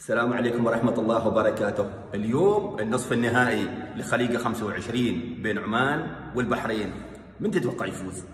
السلام عليكم ورحمة الله وبركاته اليوم النصف النهائي لخليقة 25 بين عمان والبحرين من تتوقع يفوز؟